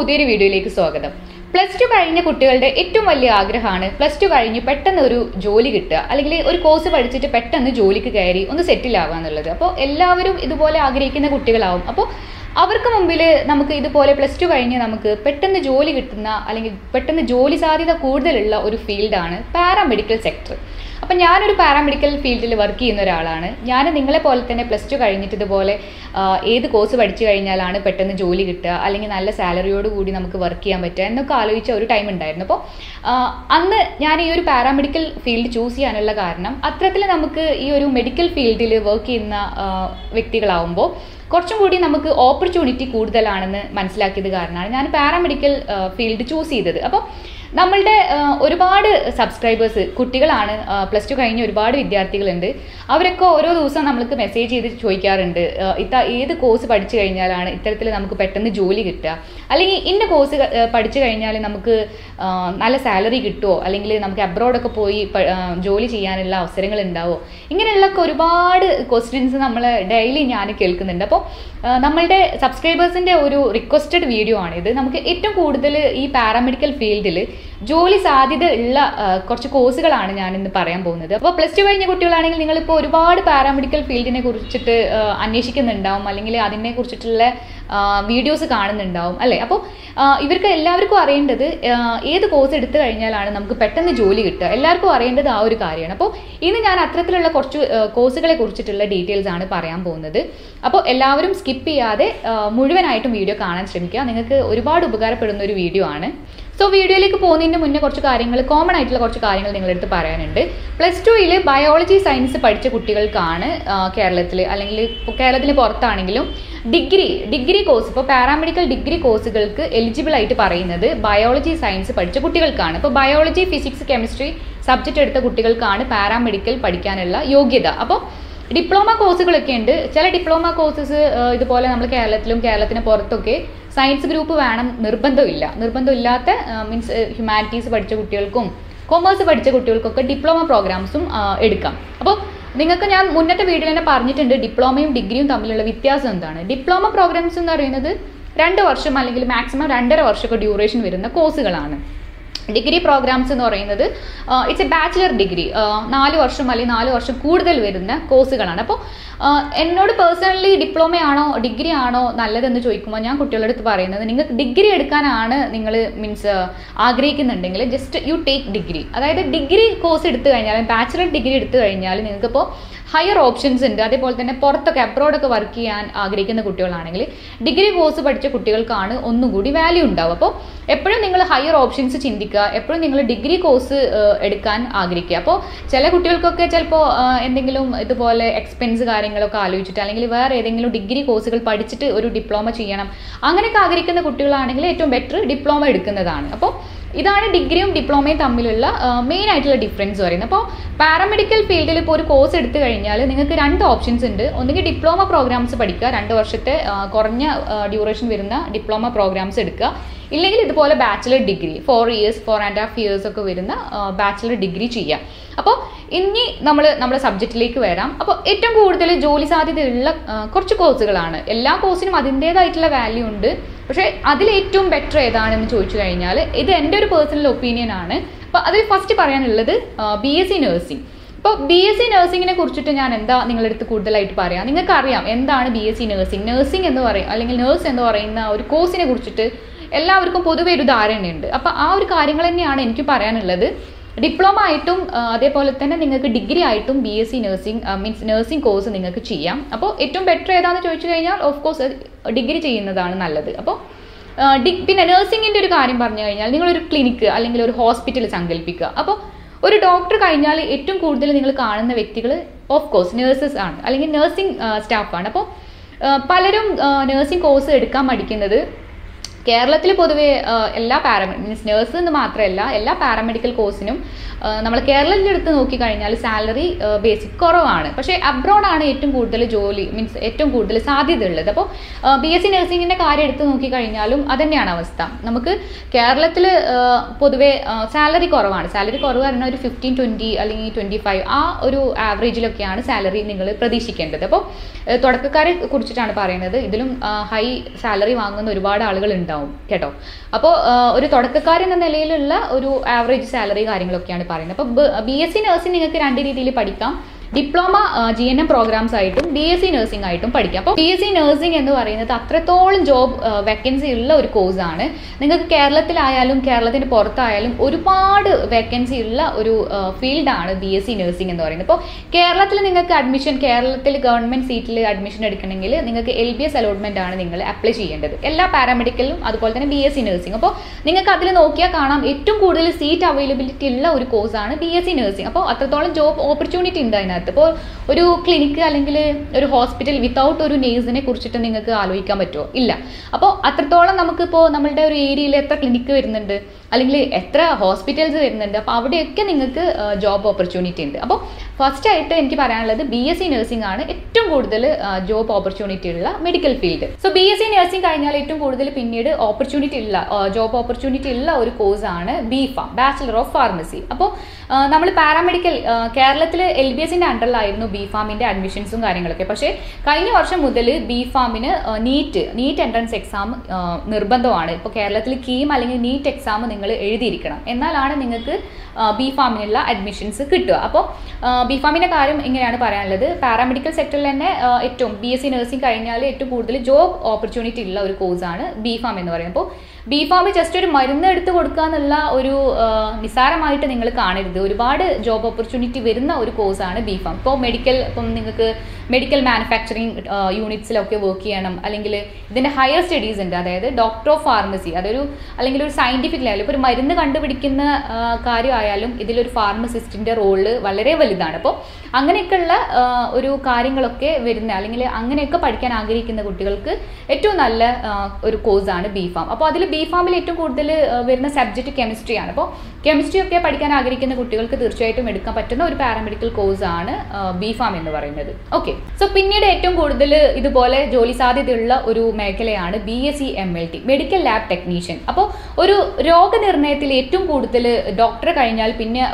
പുതിയൊരു വീഡിയോയിലേക്ക് സ്വാഗതം. പ്ലസ് ടു കഴിഞ്ഞ കുട്ടികളുടെ ഏറ്റവും വലിയ ആഗ്രഹമാണ് പ്ലസ് ടു കഴിഞ്ഞ് പെട്ടെന്ന് ഒരു ജോലി കിട്ടുക അല്ലെങ്കിൽ ഒരു കോഴ്സ് പഠിച്ചിട്ട് പെട്ടെന്ന് ജോലിക്ക് കയറി ഒന്ന് സെറ്റിൽ ആവുക എന്നുള്ളത്. അപ്പോൾ എല്ലാവരും ഇതുപോലെ ആഗ്രഹിക്കുന്ന കുട്ടികളാവും. അപ്പോൾ അവർക്ക് മുമ്പിൽ നമുക്ക് ഇതുപോലെ പ്ലസ് ടു കഴിഞ്ഞ് നമുക്ക് പെട്ടെന്ന് ജോലി കിട്ടുന്ന അല്ലെങ്കിൽ പെട്ടെന്ന് ജോലി സാധ്യത കൂടുതലുള്ള ഒരു ഫീൽഡാണ് പാരാമെഡിക്കൽ സെക്ടർ അപ്പം ഞാനൊരു പാരാമെഡിക്കൽ ഫീൽഡിൽ വർക്ക് ചെയ്യുന്ന ഒരാളാണ്. ഞാൻ നിങ്ങളെ പോലെ തന്നെ പ്ലസ് ടു കഴിഞ്ഞിട്ട് ഇതുപോലെ ഏത് കോഴ്സ് പഠിച്ചു കഴിഞ്ഞാലാണ് പെട്ടെന്ന് ജോലി കിട്ടുക അല്ലെങ്കിൽ നല്ല സാലറിയോട് കൂടി നമുക്ക് വർക്ക് ചെയ്യാൻ പറ്റുക എന്നൊക്കെ ആലോചിച്ച ഒരു ടൈം ഉണ്ടായിരുന്നു. അപ്പോൾ അന്ന് ഞാൻ ഈ ഒരു പാരാമെഡിക്കൽ ഫീൽഡ് ചൂസ് ചെയ്യാനുള്ള കാരണം അത്തരത്തിൽ നമുക്ക് ഈ ഒരു മെഡിക്കൽ ഫീൽഡിൽ വർക്ക് ചെയ്യുന്ന വ്യക്തികളാവുമ്പോൾ കുറച്ചും കൂടി നമുക്ക് ഓപ്പർച്യൂണിറ്റി കൂടുതലാണെന്ന് മനസ്സിലാക്കിയത് കാരണമാണ് ഞാൻ പാരാമെഡിക്കൽ ഫീൽഡ് ചൂസ് ചെയ്തത്. അപ്പോൾ നമ്മളുടെ ഒരുപാട് സബ്സ്ക്രൈബേഴ്സ് കുട്ടികളാണ് പ്ലസ് ടു കഴിഞ്ഞ ഒരുപാട് വിദ്യാർത്ഥികളുണ്ട്. അവരൊക്കെ ഓരോ ദിവസം നമ്മൾക്ക് മെസ്സേജ് ചെയ്ത് ചോദിക്കാറുണ്ട്. ഇത്ത ഏത് കോഴ്സ് പഠിച്ചു കഴിഞ്ഞാലാണ് ഇത്തരത്തിൽ നമുക്ക് പെട്ടെന്ന് ജോലി കിട്ടുക? അല്ലെങ്കിൽ ഇന്ന കോഴ്സ് പഠിച്ചു കഴിഞ്ഞാൽ നമുക്ക് നല്ല സാലറി കിട്ടുമോ അല്ലെങ്കിൽ നമുക്ക് അബ്രോഡൊക്കെ പോയി ജോലി ചെയ്യാനുള്ള അവസരങ്ങൾ ഉണ്ടാവോ? ഇങ്ങനെയുള്ളൊക്കെ ഒരുപാട് ക്വസ്റ്റ്യൻസ് നമ്മൾ ഡെയിലി ഞാൻ കേൾക്കുന്നുണ്ട്. അപ്പോൾ നമ്മളുടെ സബ്സ്ക്രൈബേഴ്സിന്റെ ഒരു റിക്വസ്റ്റഡ് വീഡിയോ ആണിത്. നമുക്ക് ഏറ്റവും കൂടുതൽ ഈ പാരാമെഡിക്കൽ ഫീൽഡിൽ ജോലി സാധ്യത ഉള്ള കുറച്ച് കോഴ്സുകളാണ് ഞാൻ ഇന്ന് പറയാൻ പോകുന്നത്. അപ്പോൾ പ്ലസ് ടു കഴിഞ്ഞ കുട്ടികളാണെങ്കിൽ നിങ്ങളിപ്പോൾ ഒരുപാട് പാരാമെഡിക്കൽ ഫീൽഡിനെ കുറിച്ചിട്ട് അന്വേഷിക്കുന്നുണ്ടാവും. അല്ലെങ്കിൽ അതിനെ കുറിച്ചിട്ടുള്ള വീഡിയോസ് കാണുന്നുണ്ടാവും അല്ലേ? അപ്പോൾ ഇവർക്ക് എല്ലാവർക്കും അറിയേണ്ടത് ഏത് കോഴ്സ് എടുത്തു കഴിഞ്ഞാലാണ് നമുക്ക് പെട്ടെന്ന് ജോലി കിട്ടുക. എല്ലാവർക്കും അറിയേണ്ടത് ആ ഒരു കാര്യമാണ്. അപ്പോൾ ഇന്ന് ഞാൻ അത്തരത്തിലുള്ള കുറച്ച് കോഴ്സുകളെ കുറിച്ചിട്ടുള്ള ഡീറ്റെയിൽസ് ആണ് പറയാൻ പോകുന്നത്. അപ്പോൾ എല്ലാവരും സ്കിപ്പ് ചെയ്യാതെ മുഴുവനായിട്ടും വീഡിയോ കാണാൻ ശ്രമിക്കുക. നിങ്ങൾക്ക് ഒരുപാട് ഉപകാരപ്പെടുന്ന ഒരു വീഡിയോ ആണ്. സോ വീഡിയോയിലേക്ക് പോകുന്നതിന് മുന്നേ കുറച്ച് കാര്യങ്ങൾ കോമൺ ആയിട്ടുള്ള കുറച്ച് കാര്യങ്ങൾ നിങ്ങളെടുത്ത് പറയാനുണ്ട്. പ്ലസ് ടുയിൽ ബയോളജി സയൻസ് പഠിച്ച കുട്ടികൾക്കാണ് കേരളത്തിൽ അല്ലെങ്കിൽ കേരളത്തിന് പുറത്താണെങ്കിലും ഡിഗ്രി ഡിഗ്രി കോഴ്സ് ഇപ്പോൾ പാരാമെഡിക്കൽ ഡിഗ്രി കോഴ്സുകൾക്ക് എലിജിബിൾ ആയിട്ട് പറയുന്നത് ബയോളജി സയൻസ് പഠിച്ച കുട്ടികൾക്കാണ്. ഇപ്പോൾ ബയോളജി ഫിസിക്സ് കെമിസ്ട്രി സബ്ജക്റ്റ് എടുത്ത കുട്ടികൾക്കാണ് പാരാമെഡിക്കൽ പഠിക്കാനുള്ള യോഗ്യത. അപ്പോൾ ഡിപ്ലോമ കോഴ്സുകളൊക്കെ ഉണ്ട്. ചില ഡിപ്ലോമ കോഴ്സസ് ഇതുപോലെ നമ്മൾ കേരളത്തിലും കേരളത്തിന് പുറത്തൊക്കെ സയൻസ് ഗ്രൂപ്പ് വേണം നിർബന്ധമില്ല. നിർബന്ധമില്ലാത്ത മീൻസ് ഹ്യൂമാനിറ്റീസ് പഠിച്ച കുട്ടികൾക്കും കൊമേഴ്സ് പഠിച്ച കുട്ടികൾക്കൊക്കെ ഡിപ്ലോമ പ്രോഗ്രാംസും എടുക്കാം. അപ്പോൾ നിങ്ങൾക്ക് ഞാൻ മുന്നത്തെ വീഡിയോയിൽ തന്നെ പറഞ്ഞിട്ടുണ്ട് ഡിപ്ലോമയും ഡിഗ്രിയും തമ്മിലുള്ള വ്യത്യാസം എന്താണ്. ഡിപ്ലോമ പ്രോഗ്രാംസ് എന്ന് പറയുന്നത് രണ്ട് വർഷം അല്ലെങ്കിൽ മാക്സിമം രണ്ടര വർഷമൊക്കെ ഡ്യൂറേഷൻ വരുന്ന കോഴ്സുകളാണ്. ഡിഗ്രി പ്രോഗ്രാംസ് എന്ന് പറയുന്നത് ഇറ്റ്സ് എ ബാച്ചിലർ ഡിഗ്രി നാല് വർഷം അല്ലെങ്കിൽ നാല് വർഷം കൂടുതൽ വരുന്ന കോഴ്സുകളാണ്. അപ്പോൾ എന്നോട് പേഴ്സണലി ഡിപ്ലോമയാണോ ഡിഗ്രി ആണോ നല്ലതെന്ന് ചോദിക്കുമ്പോൾ ഞാൻ കുട്ടികളുടെ അടുത്ത് പറയുന്നത് നിങ്ങൾ ഡിഗ്രി എടുക്കാനാണ് നിങ്ങൾ മീൻസ് ആഗ്രഹിക്കുന്നുണ്ടെങ്കിൽ ജസ്റ്റ് യു ടേക്ക് ഡിഗ്രി അതായത് ഡിഗ്രി കോഴ്സ് എടുത്തു കഴിഞ്ഞാൽ ബാച്ചിലർ ഡിഗ്രി എടുത്തു കഴിഞ്ഞാൽ നിങ്ങൾക്കിപ്പോൾ ഹയർ ഓപ്ഷൻസ് ഉണ്ട്. അതേപോലെ തന്നെ പുറത്തൊക്കെ അബ്രോഡൊക്കെ വർക്ക് ചെയ്യാൻ ആഗ്രഹിക്കുന്ന കുട്ടികളാണെങ്കിൽ ഡിഗ്രി കോഴ്സ് പഠിച്ച കുട്ടികൾക്കാണ് ഒന്നുകൂടി വാല്യൂ ഉണ്ടാവും അപ്പോൾ എപ്പോഴും നിങ്ങൾ ഹയർ ഓപ്ഷൻസ് ചിന്തിക്കുക. എപ്പോഴും നിങ്ങൾ ഡിഗ്രി കോഴ്സ് എടുക്കാൻ ആഗ്രഹിക്കുക. അപ്പോൾ ചില കുട്ടികൾക്കൊക്കെ ചിലപ്പോൾ എന്തെങ്കിലും ഇതുപോലെ എക്സ്പെൻസ് കാര്യങ്ങളൊക്കെ ആലോചിച്ചിട്ട് അല്ലെങ്കിൽ വേറെ ഏതെങ്കിലും ഡിഗ്രി കോഴ്സുകൾ പഠിച്ചിട്ട് ഒരു ഡിപ്ലോമ ചെയ്യണം. അങ്ങനെയൊക്കെ ആഗ്രഹിക്കുന്ന കുട്ടികളാണെങ്കിൽ ഏറ്റവും ബെറ്റർ ഡിപ്ലോമ എടുക്കുന്നതാണ്. അപ്പോൾ ഇതാണ് ഡിഗ്രിയും ഡിപ്ലോമയും തമ്മിലുള്ള മെയിൻ ആയിട്ടുള്ള ഡിഫറൻസ് പറയുന്നത്. അപ്പോൾ പാരാമെഡിക്കൽ ഫീൽഡിൽ ഇപ്പോൾ ഒരു കോഴ്സ് എടുത്തു കഴിഞ്ഞാൽ നിങ്ങൾക്ക് രണ്ട് ഓപ്ഷൻസ് ഉണ്ട്. ഒന്നുകിൽ ഡിപ്ലോമ പ്രോഗ്രാംസ് പഠിക്കുക രണ്ട് വർഷത്തെ കുറഞ്ഞ ഡ്യൂറേഷൻ വരുന്ന ഡിപ്ലോമ പ്രോഗ്രാംസ് എടുക്കുക. ഇല്ലെങ്കിൽ ഇതുപോലെ bachelor degree four years four and half years ഒക്കെ വരുന്ന ബാച്ചിലർ ഡിഗ്രി ചെയ്യാം അപ്പോൾ ഇനി നമ്മൾ നമ്മുടെ സബ്ജക്റ്റിലേക്ക് വരാം. അപ്പോൾ ഏറ്റവും കൂടുതൽ ജോലി സാധ്യതയുള്ള കുറച്ച് കോഴ്സുകളാണ് എല്ലാ കോഴ്സിനും അതിന്റേതായിട്ടുള്ള വാല്യൂ ഉണ്ട്. പക്ഷേ അതിലേറ്റവും ബെറ്റർ ഏതാണെന്ന് ചോദിച്ചു കഴിഞ്ഞാൽ ഇത് എന്റെ ഒരു പേഴ്സണൽ ഒപ്പീനിയൻ ആണ്. അപ്പോൾ അതിൽ ഫസ്റ്റ് പറയാനുള്ളത് ബി എസ് സി നഴ്സിംഗ് ഇപ്പോൾ ബി എസ് സി നഴ്സിങ്ങിനെ കുറിച്ചിട്ട് ഞാൻ എന്താ നിങ്ങളുടെ അടുത്ത് കൂടുതലായിട്ട് പറയാം? നിങ്ങൾക്കറിയാം എന്താണ് B S C nursing nursing എന്ന് പറയും അല്ലെങ്കിൽ നേഴ്സ് എന്ന് പറയുന്ന ഒരു കോഴ്സിനെ കുറിച്ചിട്ട് എല്ലാവർക്കും പൊതുവെ ഒരു ധാരണയുണ്ട്. അപ്പോൾ ആ ഒരു കാര്യങ്ങൾ തന്നെയാണ് എനിക്ക് പറയാനുള്ളത്. ഡിപ്ലോമ ആയിട്ടും അതേപോലെ തന്നെ നിങ്ങൾക്ക് ഡിഗ്രി ആയിട്ടും B S C nursing means nursing course നിങ്ങൾക്ക് ചെയ്യാം. അപ്പോൾ ഏറ്റവും ബെറ്റർ ഏതാണെന്ന് ചോദിച്ചു കഴിഞ്ഞാൽ ഓഫ് കോഴ്സ് ഡിഗ്രി ചെയ്യുന്നതാണ് നല്ലത്. അപ്പോൾ പിന്നെ നഴ്സിംഗിന്റെ ഒരു കാര്യം പറഞ്ഞു കഴിഞ്ഞാൽ നിങ്ങളൊരു ക്ലിനിക്ക് അല്ലെങ്കിൽ ഒരു ഹോസ്പിറ്റൽ സങ്കല്പിക്കുക. അപ്പോൾ ഒരു ഡോക്ടർ കഴിഞ്ഞാൽ ഏറ്റവും കൂടുതൽ നിങ്ങൾ കാണുന്ന വ്യക്തികൾ ഓഫ് കോഴ്സ് നേഴ്സസ് ആണ്. അല്ലെങ്കിൽ നഴ്സിംഗ് സ്റ്റാഫാണ് അപ്പോൾ പലരും നഴ്സിംഗ് കോഴ്സ് എടുക്കാൻ മടിക്കുന്നത് കേരളത്തിൽ പൊതുവെ എല്ലാ പാരാമെ മീൻസ് നേഴ്സ് എന്ന് മാത്രമല്ല എല്ലാ പാരാമെഡിക്കൽ കോഴ്സിനും നമ്മൾ കേരളത്തിൽ എടുത്ത് നോക്കിക്കഴിഞ്ഞാൽ സാലറി ബേസിക് കുറവാണ്. പക്ഷേ അബ്രോഡാണ് ഏറ്റവും കൂടുതൽ ജോലി മീൻസ് ഏറ്റവും കൂടുതൽ സാധ്യത ഉള്ളത് അപ്പോൾ ബി എസ് സി നഴ്സിങ്ങിന്റെ കാര്യം എടുത്ത് നോക്കിക്കഴിഞ്ഞാലും തന്നെയാണ് അവസ്ഥ. നമുക്ക് കേരളത്തിൽ പൊതുവെ സാലറി കുറവാണ്. സാലറി കുറവ് പറഞ്ഞാൽ ഒരു ഫിഫ്റ്റീൻ ട്വന്റി അല്ലെങ്കിൽ ട്വന്റി ഫൈവ് ആ ഒരു ആവറേജിലൊക്കെയാണ് സാലറി നിങ്ങൾ പ്രതീക്ഷിക്കേണ്ടത്. അപ്പോൾ തുടക്കക്കാരെ കുറിച്ചിട്ടാണ് പറയുന്നത്. ഇതിലും ഹൈ സാലറി വാങ്ങുന്ന ഒരുപാട് ആളുകൾ ഉണ്ടാവും കേട്ടോ. അപ്പോൾ ഒരു തുടക്കക്കാരൻ എന്ന നിലയിലുള്ള ഒരു ആവറേജ് സാലറി കാര്യങ്ങളൊക്കെയാണ് പറയുന്നത്. അപ്പോൾ ബി എസ് സി നഴ്സിംഗ് നിങ്ങൾക്ക് രണ്ട് രീതിയിൽ പഠിക്കാം. Diploma G N M programmes ആയിട്ടും ബി എസ് സി നഴ്സിംഗ് ആയിട്ടും പഠിക്കാം. അപ്പോൾ ബി എസ് സി നഴ്സിംഗ് എന്ന് പറയുന്നത് അത്രത്തോളം ജോബ് വേക്കൻസി ഉള്ള ഒരു കോഴ്സാണ് നിങ്ങൾക്ക് കേരളത്തിലായാലും കേരളത്തിന് പുറത്തായാലും ഒരുപാട് വേക്കൻസി ഉള്ള ഒരു ഫീൽഡാണ് ബി എസ് സി നഴ്സിംഗ് എന്ന് പറയുന്നത്. അപ്പോൾ കേരളത്തിൽ നിങ്ങൾക്ക് അഡ്മിഷൻ കേരളത്തിൽ ഗവൺമെന്റ് സീറ്റിൽ അഡ്മിഷൻ എടുക്കണമെങ്കിൽ നിങ്ങൾക്ക് എൽ ബി എസ് അലോട്ട്മെന്റ് ആണ് നിങ്ങൾ അപ്ലൈ ചെയ്യേണ്ടത്. എല്ലാ പാരാമെഡിക്കലും അതുപോലെ തന്നെ ബി എസ് സി നഴ്സിംഗ് അപ്പോൾ നിങ്ങൾക്ക് അതിൽ നോക്കിയാൽ കാണാം ഏറ്റവും കൂടുതൽ സീറ്റ് അവൈലബിലിറ്റി ഉള്ള ഒരു കോഴ്സാണ് ബി എസ് സി നഴ്സിംഗ് അപ്പോൾ അത്രത്തോളം ജോബ് ഓപ്പർച്യൂണിറ്റി ഉണ്ട് അതിനകത്ത്. ഇപ്പോൾ ഒരു ക്ലിനിക്ക് അല്ലെങ്കിൽ ഒരു ഹോസ്പിറ്റൽ വിത്തൗട്ട് ഒരു നേഴ്സിനെ കുറിച്ചിട്ട് നിങ്ങൾക്ക് ആലോചിക്കാൻ പറ്റുമോ? ഇല്ല. അപ്പോൾ അത്രത്തോളം നമുക്കിപ്പോൾ നമ്മളുടെ ഒരു ഏരിയയിൽ എത്ര ക്ലിനിക്ക് വരുന്നുണ്ട്? അല്ലെങ്കിൽ എത്ര ഹോസ്പിറ്റൽസ് വരുന്നുണ്ട്. അപ്പോൾ അവിടെയൊക്കെ നിങ്ങൾക്ക് ജോബ് ഓപ്പർച്യൂണിറ്റി ഉണ്ട്. അപ്പോൾ ഫസ്റ്റ് ആയിട്ട് എനിക്ക് പറയാനുള്ളത് ബി എസ് സി നഴ്സിംഗ് ആണ് ഏറ്റവും കൂടുതൽ ജോബ് ഓപ്പർച്യൂണിറ്റി ഉള്ള medical field so B S C nursing കഴിഞ്ഞാൽ ഏറ്റവും കൂടുതൽ പിന്നീട് ഓപ്പർച്യൂണിറ്റി ഉള്ള ജോബ് ഓപ്പർച്യൂണിറ്റി ഉള്ള ഒരു കോഴ്സാണ് B pharm bachelor of pharmacy അപ്പോൾ നമ്മൾ പാരാമെഡിക്കൽ കേരളത്തിൽ എൽ ബി എസിന്റെ അണ്ടറിലായിരുന്നു ബി ഫാമിന്റെ അഡ്മിഷൻസും കാര്യങ്ങളൊക്കെ. പക്ഷേ കഴിഞ്ഞ വർഷം മുതൽ ബി ഫാമിന് നീറ്റ് നീറ്റ് എൻട്രൻസ് എക്സാം നിർബന്ധമാണ്. ഇപ്പോൾ കേരളത്തിൽ കീം അല്ലെങ്കിൽ നീറ്റ് എക്സാം നിങ്ങൾ എഴുതിയിരിക്കണം. എന്നാലാണ് നിങ്ങൾക്ക് ബി ഫാമിനുള്ള അഡ്മിഷൻസ് കിട്ടുക. അപ്പോൾ ബി ഫാമിന്റെ കാര്യം ഇങ്ങനെയാണ് പറയാനുള്ളത്. പാരാമെഡിക്കൽ സെക്ടറിൽ തന്നെ ഏറ്റവും ബി എസ് സി നഴ്സിംഗ് കഴിഞ്ഞാൽ ഏറ്റവും കൂടുതൽ ജോബ് ഓപ്പർച്യൂണിറ്റി ഉള്ള ഒരു കോഴ്സാണ് ബി ഫാം എന്ന് പറയുമ്പോൾ ബി ഫാം ജസ്റ്റ് ഒരു മരുന്ന് എടുത്ത് കൊടുക്കുക എന്നുള്ള ഒരു നിസാരമായിട്ട് നിങ്ങൾ കാണരുത്. ഒരുപാട് ജോബ് ഓപ്പർച്യൂണിറ്റി വരുന്ന ഒരു കോഴ്സാണ് ബി ഫാം. ഇപ്പോൾ മെഡിക്കൽ ഇപ്പം നിങ്ങൾക്ക് മെഡിക്കൽ മാനുഫാക്ചറിങ് യൂണിറ്റ്സിലൊക്കെ വർക്ക് ചെയ്യണം. അല്ലെങ്കിൽ ഇതിന്റെ ഹയർ സ്റ്റഡീസ് ഉണ്ട്. അതായത് ഡോക്ടർ ഓഫ് ഫാർമസി അതൊരു അല്ലെങ്കിൽ ഒരു സയന്റിഫിക് ലെവൽ ഇപ്പോൾ ഒരു മരുന്ന് കണ്ടുപിടിക്കുന്ന കാര്യമായാലും ഇതിലൊരു ഫാർമസിസ്റ്റിന്റെ റോൾ വളരെ വലുതാണ്. അപ്പോൾ അങ്ങനെയൊക്കെയുള്ള ഒരു കാര്യങ്ങളൊക്കെ വരുന്ന അല്ലെങ്കിൽ അങ്ങനെയൊക്കെ പഠിക്കാൻ ആഗ്രഹിക്കുന്ന കുട്ടികൾക്ക് ഏറ്റവും നല്ല ഒരു കോഴ്സാണ് ബി ഫാം അപ്പോൾ അതിൽ ബി ഫാമിൽ ഏറ്റവും കൂടുതൽ വരുന്ന സബ്ജക്റ്റ് കെമിസ്ട്രിയാണ് അപ്പോൾ കെമിസ്ട്രി ഒക്കെ പഠിക്കാൻ ആഗ്രഹിക്കുന്ന കുട്ടികൾക്ക് തീർച്ചയായിട്ടും എടുക്കാൻ പറ്റുന്ന ഒരു പാരാമെഡിക്കൽ കോഴ്സാണ് ബി ഫാം എന്ന് പറയുന്നത്. ഓക്കെ സോ പിന്നീട് ഏറ്റവും കൂടുതൽ ഇതുപോലെ ജോലി സാധ്യതയുള്ള ഒരു മേഖലയാണ് B S C M L T medical lab technician അപ്പോൾ ഒരു രോഗനിർണയത്തിൽ ഏറ്റവും കൂടുതൽ ഡോക്ടറെ കഴിഞ്ഞാൽ പിന്നെ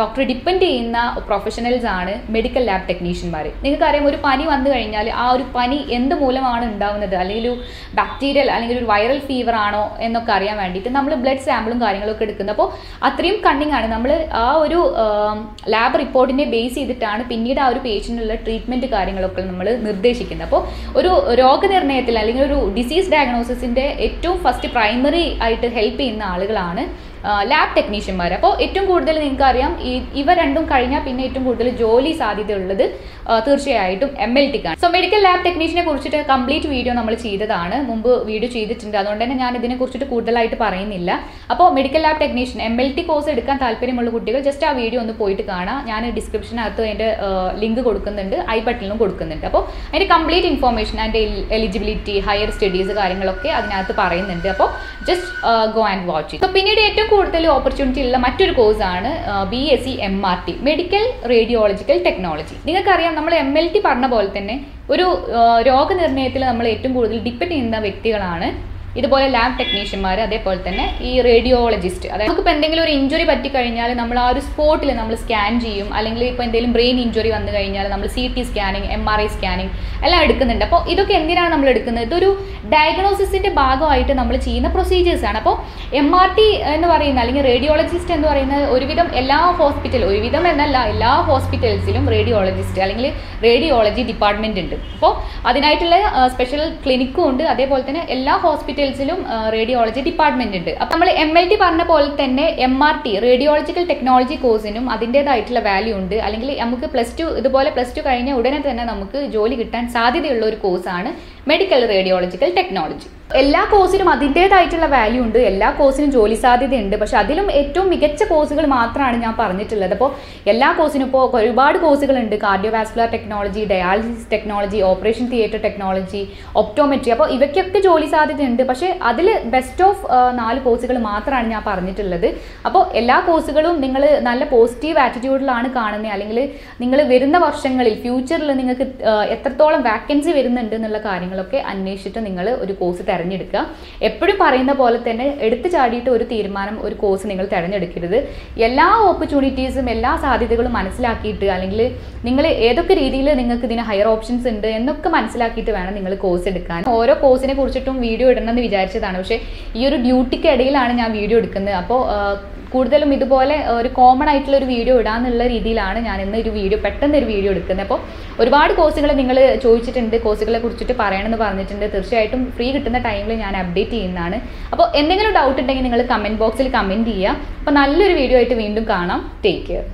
ഡോക്ടറെ ഡിപ്പെൻഡ് ചെയ്യുന്ന പ്രൊഫഷണൽസ് ആണ് മെഡിക്കൽ ലാബ് ടെക്നീഷ്യന്മാർ നിങ്ങൾക്കറിയാം ഒരു പനി വന്നു കഴിഞ്ഞാൽ ആ ഒരു പനി എന്ത് മൂലമാണ് ഉണ്ടാവുന്നത്? അല്ലെങ്കിൽ ഒരു ബാക്ടീരിയൽ അല്ലെങ്കിൽ ഒരു വൈറൽ ഫീവർ ആണോ എന്നൊക്കെ അറിയാൻ വേണ്ടിയിട്ട് നമ്മൾ ബ്ലഡ് സാമ്പിളും കാര്യങ്ങളൊക്കെ എടുക്കുന്നത്. അപ്പോൾ അത്രയും കണ്ണിങ് ആണ്. നമ്മൾ ആ ഒരു ലാബ് റിപ്പോർട്ടിനെ ബേസ് ചെയ്തിട്ടാണ് പിന്നീട് ആ ഒരു പേഷ്യന്റിനുള്ള ട്രീറ്റ്മെന്റ് കാര്യങ്ങളൊക്കെ നമ്മൾ നിർദ്ദേശിക്കുന്നത്. അപ്പോൾ ഒരു രോഗനിർണയത്തിൽ അല്ലെങ്കിൽ ഒരു ഡിസീസ് ഡയഗ്നോസിസിന്റെ ഏറ്റവും ഫസ്റ്റ് പ്രൈമറി ആയിട്ട് ഹെൽപ്പ് ചെയ്യുന്ന ആളുകളാണ് ലാബ് ടെക്നീഷ്യന്മാർ അപ്പോൾ ഏറ്റവും കൂടുതൽ നിങ്ങൾക്ക് അറിയാം ഈ ഇവ രണ്ടും കഴിഞ്ഞാൽ പിന്നെ ഏറ്റവും കൂടുതൽ ജോലി സാധ്യതയുള്ളത് തീർച്ചയായിട്ടും എം എൽ ടിക്കാണ് സോ മെഡിക്കൽ ലാബ് ടെക്നീഷ്യനെ കുറിച്ചിട്ട് കംപ്ലീറ്റ് വീഡിയോ നമ്മൾ ചെയ്തതാണ്. മുമ്പ് വീഡിയോ ചെയ്തിട്ടുണ്ട്. അതുകൊണ്ട് തന്നെ ഞാൻ ഇതിനെ കുറിച്ചിട്ട് കൂടുതലായിട്ട് പറയുന്നില്ല. അപ്പോൾ medical lab technician M L T course എടുക്കാൻ താല്പര്യമുള്ള കുട്ടികൾ ജസ്റ്റ് ആ വീഡിയോ ഒന്ന് പോയിട്ട് കാണാം. ഞാൻ ഡിസ്ക്രിപ്ഷനകത്ത് അതിന്റെ ലിങ്ക് കൊടുക്കുന്നുണ്ട്. ഐ ബട്ടണിലും കൊടുക്കുന്നുണ്ട്. അപ്പോൾ അതിന്റെ കംപ്ലീറ്റ് ഇൻഫോർമേഷൻ അതിന്റെ എലിജിബിലിറ്റി ഹയർ സ്റ്റഡീസ് കാര്യങ്ങളൊക്കെ അതിനകത്ത് പറയുന്നുണ്ട്. അപ്പോൾ just go and watch so പിന്നീട് ഏറ്റവും കൂടുതൽ ഓപ്പർച്യൂണിറ്റി ഉള്ള മറ്റൊരു കോഴ്സാണ് B S C M R T medical radiological technology നിങ്ങൾക്കറിയാം നമ്മൾ എം എൽ ടി പറഞ്ഞ പോലെ തന്നെ ഒരു രോഗനിർണയത്തിൽ നമ്മൾ ഏറ്റവും കൂടുതൽ ഡിപ്പെൻഡ് ചെയ്യുന്ന വ്യക്തികളാണ് ഇതുപോലെ ലാബ് ടെക്നീഷ്യന്മാർ അതേപോലെ തന്നെ ഈ റേഡിയോളജിസ്റ്റ് അതായത് നമുക്കിപ്പോൾ എന്തെങ്കിലും ഒരു ഇഞ്ചുറി പറ്റിക്കഴിഞ്ഞാൽ നമ്മൾ ആ ഒരു സ്പോട്ടിൽ നമ്മൾ സ്കാൻ ചെയ്യും. അല്ലെങ്കിൽ ഇപ്പോൾ എന്തെങ്കിലും ബ്രെയിൻ ഇഞ്ചുറി വന്നു കഴിഞ്ഞാൽ നമ്മൾ C T scanning M R I scanning എല്ലാം എടുക്കുന്നുണ്ട്. അപ്പോൾ ഇതൊക്കെ എന്തിനാണ് നമ്മൾ എടുക്കുന്നത്? ഇതൊരു ഡയഗ്നോസിസിന്റെ ഭാഗമായിട്ട് നമ്മൾ ചെയ്യുന്ന പ്രൊസീജിയേഴ്സ് ആണ്. അപ്പോൾ എം ആർ ടി എന്ന് പറയുന്ന അല്ലെങ്കിൽ റേഡിയോളജിസ്റ്റ് എന്ന് പറയുന്നത് ഒരുവിധം എല്ലാ ഹോസ്പിറ്റൽ ഒരുവിധം എന്നല്ല എല്ലാ ഹോസ്പിറ്റൽസിലും റേഡിയോളജിസ്റ്റ് അല്ലെങ്കിൽ റേഡിയോളജി ഡിപ്പാർട്ട്മെന്റ് ഉണ്ട്. അപ്പോൾ അതിനായിട്ടുള്ള സ്പെഷ്യൽ ക്ലിനിക്കും ഉണ്ട്. അതേപോലെ തന്നെ എല്ലാ ഹോസ്പിറ്റൽസിലും റേഡിയോളജി ഡിപ്പാർട്ട്മെന്റ് ഉണ്ട്. അപ്പം നമ്മൾ എം എൽ ടി പറഞ്ഞ പോലെ തന്നെ M R T radiological technology കോഴ്സിനും അതിന്റെതായിട്ടുള്ള വാല്യൂ ഉണ്ട്. അല്ലെങ്കിൽ നമുക്ക് പ്ലസ് ടു ഇതുപോലെ പ്ലസ് ടു കഴിഞ്ഞ ഉടനെ തന്നെ നമുക്ക് ജോലി കിട്ടാൻ സാധ്യതയുള്ള ഒരു കോഴ്സാണ് മെഡിക്കൽ റേഡിയോളജിക്കൽ ടെക്നോളജി എല്ലാ കോഴ്സിനും അതിന്റെതായിട്ടുള്ള വാല്യൂ ഉണ്ട്. എല്ലാ കോഴ്സിനും ജോലി സാധ്യതയുണ്ട്. പക്ഷെ അതിലും ഏറ്റവും മികച്ച കോഴ്സുകൾ മാത്രമാണ് ഞാൻ പറഞ്ഞിട്ടുള്ളത്. അപ്പോൾ എല്ലാ കോഴ്സിനും ഇപ്പോൾ ഒരുപാട് കോഴ്സുകളുണ്ട് cardiovascular technology dialysis technology operation theatre technology optometry അപ്പോൾ ഇവയ്ക്കൊക്കെ ജോലി സാധ്യതയുണ്ട്. പക്ഷേ അതിൽ ബെസ്റ്റ് ഓഫ് നാല് കോഴ്സുകൾ മാത്രമാണ് ഞാൻ പറഞ്ഞിട്ടുള്ളത്. അപ്പോൾ എല്ലാ കോഴ്സുകളും നിങ്ങൾ നല്ല പോസിറ്റീവ് ആറ്റിറ്റ്യൂഡിലാണ് കാണുന്നത് അല്ലെങ്കിൽ നിങ്ങൾ വരുന്ന വർഷങ്ങളിൽ ഫ്യൂച്ചറിൽ നിങ്ങൾക്ക് എത്രത്തോളം വാക്കൻസി വരുന്നുണ്ട് എന്നുള്ള കാര്യങ്ങളൊക്കെ അന്വേഷിച്ചിട്ട് നിങ്ങൾ ഒരു കോഴ്സ് തിരഞ്ഞെടുക്കുക. എപ്പോഴും പറയുന്ന പോലെ തന്നെ എടുത്തു ചാടിയിട്ട് ഒരു തീരുമാനം ഒരു കോഴ്സ് നിങ്ങൾ തിരഞ്ഞെടുക്കരുത്. എല്ലാ ഓപ്പർച്യൂണിറ്റീസും എല്ലാ സാധ്യതകളും മനസ്സിലാക്കിയിട്ട് അല്ലെങ്കിൽ നിങ്ങൾ ഏതൊക്കെ രീതിയിൽ നിങ്ങൾക്ക് ഇതിന് ഹയർ ഓപ്ഷൻസ് ഉണ്ട് എന്നൊക്കെ മനസ്സിലാക്കിയിട്ട് വേണം നിങ്ങൾ കോഴ്സ് എടുക്കാൻ. ഓരോ കോഴ്സിനെ കുറിച്ചിട്ടും വീഡിയോ ഇടണമെന്ന് വിചാരിച്ചതാണ്. പക്ഷേ ഈ ഒരു ഡ്യൂട്ടിക്ക് ഇടയിലാണ് ഞാൻ വീഡിയോ എടുക്കുന്നത്. അപ്പോൾ കൂടുതലും ഇതുപോലെ ഒരു കോമൺ ആയിട്ടുള്ള ഒരു വീഡിയോ ഇടാന്നുള്ള രീതിയിലാണ് ഞാൻ ഇന്ന് ഒരു വീഡിയോ പെട്ടെന്ന് ഒരു വീഡിയോ എടുക്കുന്നത്. അപ്പോൾ ഒരുപാട് കോഴ്സുകൾ നിങ്ങൾ ചോദിച്ചിട്ടുണ്ട് കോഴ്സുകളെ കുറിച്ചിട്ട് പറയണമെന്ന് പറഞ്ഞിട്ടുണ്ട്. തീർച്ചയായിട്ടും ഫ്രീ കിട്ടുന്ന ടൈമിൽ ഞാൻ അപ്ഡേറ്റ് ചെയ്യുന്നതാണ്. അപ്പോൾ എന്തെങ്കിലും ഡൗട്ട് ഉണ്ടെങ്കിൽ നിങ്ങൾ കമന്റ് ബോക്സിൽ കമന്റ് ചെയ്യുക. അപ്പോൾ നല്ലൊരു വീഡിയോ ആയിട്ട് വീണ്ടും കാണാം. Take care